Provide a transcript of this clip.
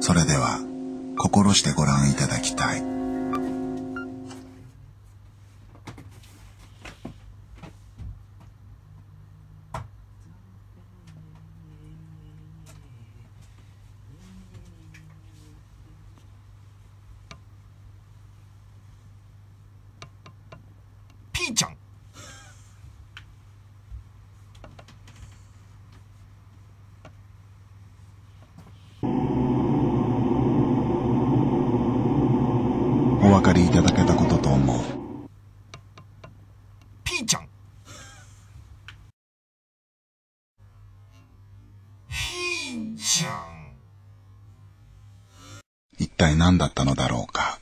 それでは心してご覧いただきたい。ピーちゃん。お分かりいただけたことと思う。ピーちゃん。ピーちゃん。一体何だったのだろうか